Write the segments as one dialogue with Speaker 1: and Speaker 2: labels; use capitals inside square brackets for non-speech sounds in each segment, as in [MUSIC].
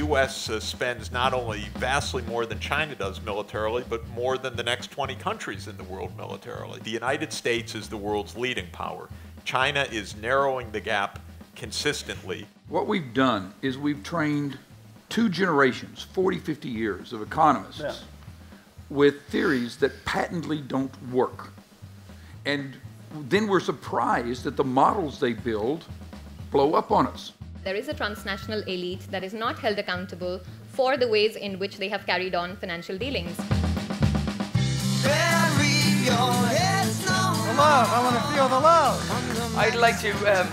Speaker 1: U.S. Uh, spends not only vastly more than China does militarily, but more than the next 20 countries in the world militarily. The United States is the world's leading power. China is narrowing the gap consistently.
Speaker 2: What we've done is we've trained two generations, 40, 50 years of economists yeah. with theories that patently don't work. And then we're surprised that the models they build blow up on us.
Speaker 3: There is a transnational elite that is not held accountable for the ways in which they have carried on financial dealings.
Speaker 4: love. I want to feel the love.
Speaker 5: I'd like to um,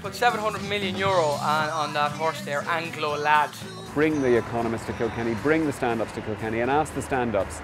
Speaker 5: put 700 million euro on, on that horse there, Anglo Lad.
Speaker 6: Bring the economists to Kilkenny, bring the stand-ups to Kilkenny and ask the stand-ups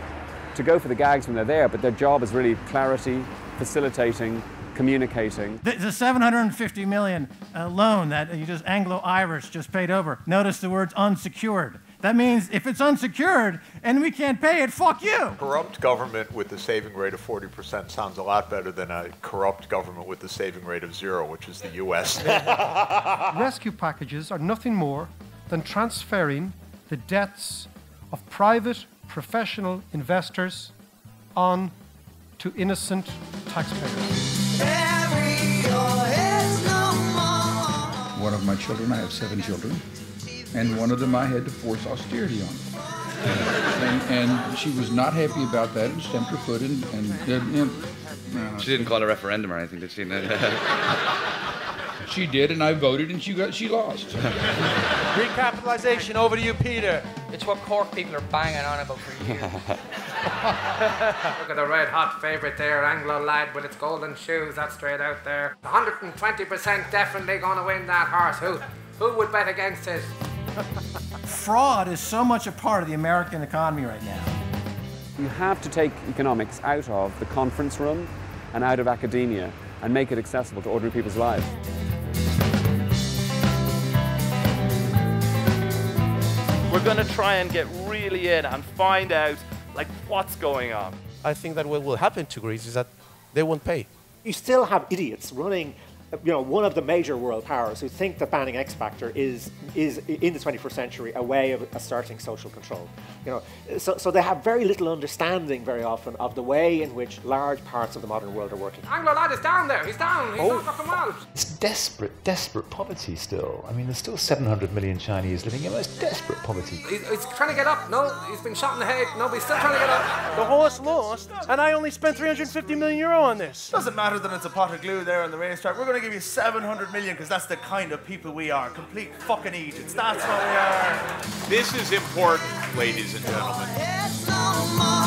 Speaker 6: to go for the gags when they're there, but their job is really clarity, facilitating, communicating.
Speaker 4: The, the 750 million uh, loan that you just Anglo-Irish just paid over, notice the words unsecured. That means if it's unsecured and we can't pay it, fuck you.
Speaker 1: Corrupt government with a saving rate of 40% sounds a lot better than a corrupt government with a saving rate of zero, which is the US. [LAUGHS]
Speaker 7: Rescue packages are nothing more than transferring the debts of private professional investors on to innocent taxpayers.
Speaker 2: One of my children, I have seven children, and one of them I had to force austerity on. And, and she was not happy about that and stamped her foot and. and, and,
Speaker 8: and she didn't call a referendum or anything, did she? [LAUGHS] [LAUGHS]
Speaker 2: she did, and I voted, and she got she lost. [LAUGHS]
Speaker 4: Recapitalization. Over to you, Peter.
Speaker 5: It's what Cork people are banging on about for years. [LAUGHS]
Speaker 9: Look at the red hot favourite there, Anglo Lad with its golden shoes. That's straight out there. 120% definitely going to win that horse. Who, who would bet against it? [LAUGHS]
Speaker 4: Fraud is so much a part of the American economy right now.
Speaker 6: You have to take economics out of the conference room and out of academia and make it accessible to ordinary people's lives.
Speaker 10: We're going to try and get really in and find out like what's going on.
Speaker 11: I think that what will happen to Greece is that they won't pay.
Speaker 12: You still have idiots running you know, one of the major world powers who think that banning X Factor is, is in the 21st century a way of asserting social control. You know, so, so they have very little understanding very often of the way in which large parts of the modern world are working.
Speaker 9: Anglo lad is down there. He's down. He's oh. not out.
Speaker 13: It's desperate, desperate poverty still. I mean, there's still 700 million Chinese living in most desperate poverty.
Speaker 9: He's, he's trying to get up. No, he's been shot in the head. No, but he's still trying to get up.
Speaker 4: The horse lost, and I only spent 350 million euro on this.
Speaker 14: Doesn't matter that it's a pot of glue there on the racetrack. We're going to give you 700 million because that's the kind of people we are. Complete fucking idiots. That's what we are.
Speaker 1: This is important, ladies and gentlemen.